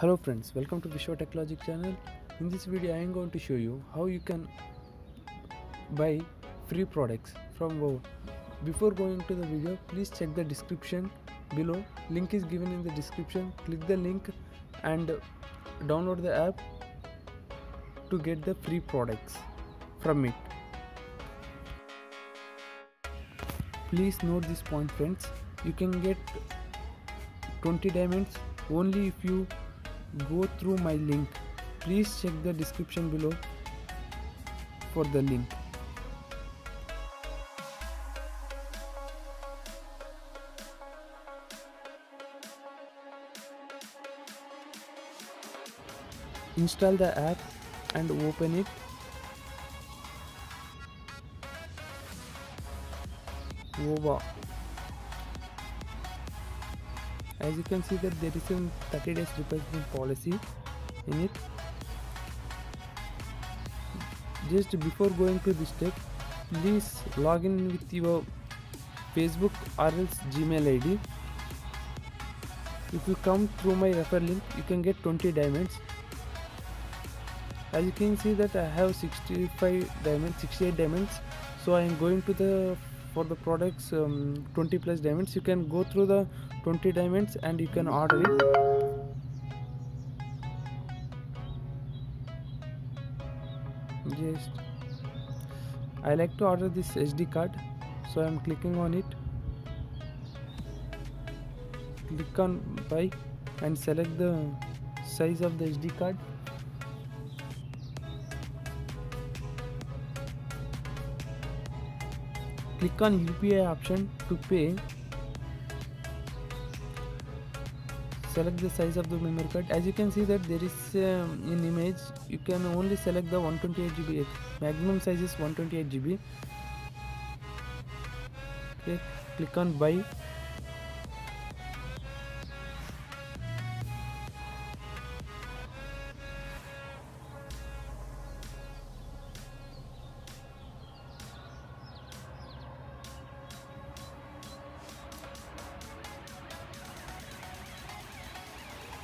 Hello friends, welcome to Vishwa Tech Logic channel. In this video I am going to show you how you can buy free products from Wow. Before going to the video, please check the description below. Link is given in the description. Click the link and download the app to get the free products from it. Please note this point friends. You can get 20 diamonds only if you go through my link. Please check the description below for the link. Install the app and open it. Vova as you can see that there is a 30 days replacement policy in it. Just before going to this step please log in with your facebook or else gmail id if you come through my referral link you can get 20 diamonds. As you can see that i have 65 diamonds 68 diamonds. So i am going to the for the products um, 20 plus diamonds. You can go through the 20 diamonds and you can order it. Just I like to order this SD card so I'm clicking on it. Click on buy and select the size of the SD card click on UPI option to pay. Select the size of the memory card. As you can see that there is um, in image. You can only select the 128 GB maximum size is 128 GB okay click on buy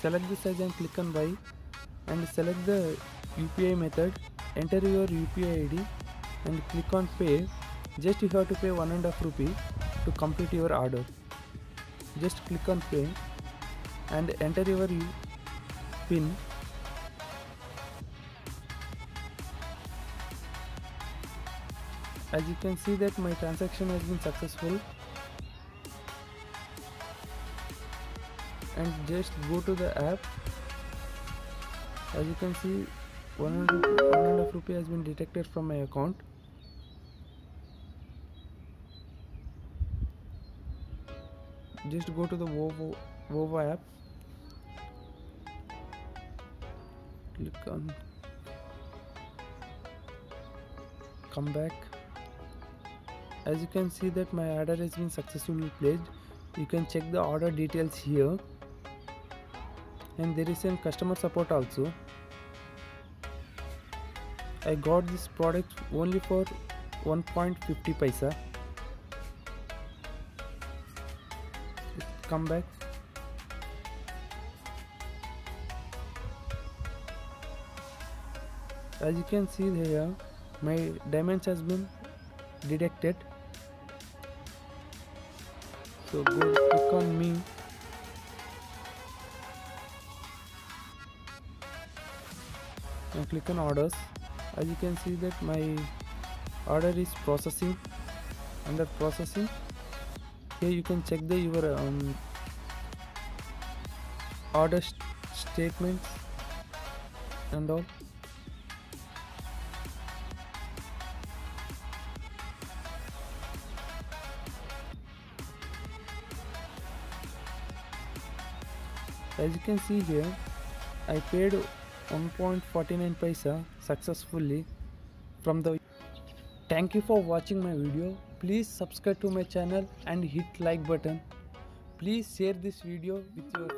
select the size and click on buy and select the UPI method enter your UPI ID and click on pay. Just you have to pay one and a half rupee to complete your order. Just click on pay and enter your pin. As you can see that my transaction has been successful and just go to the app. As you can see one half rupee has been detected from my account. Just go to the Vova, Vova app. Click on come back. As you can see that my order has been successfully placed. You can check the order details here and there is some customer support also. I got this product only for 1.50 paisa. Come back. As you can see here my diamonds has been detected. So go click on me and click on orders. As you can see that my order is processing. Under processing here you can check the your um, order st statements and all. As you can see here I paid 1.49 paisa successfully from the thank you for watching my video. Please subscribe to my channel and hit like button. Please share this video with your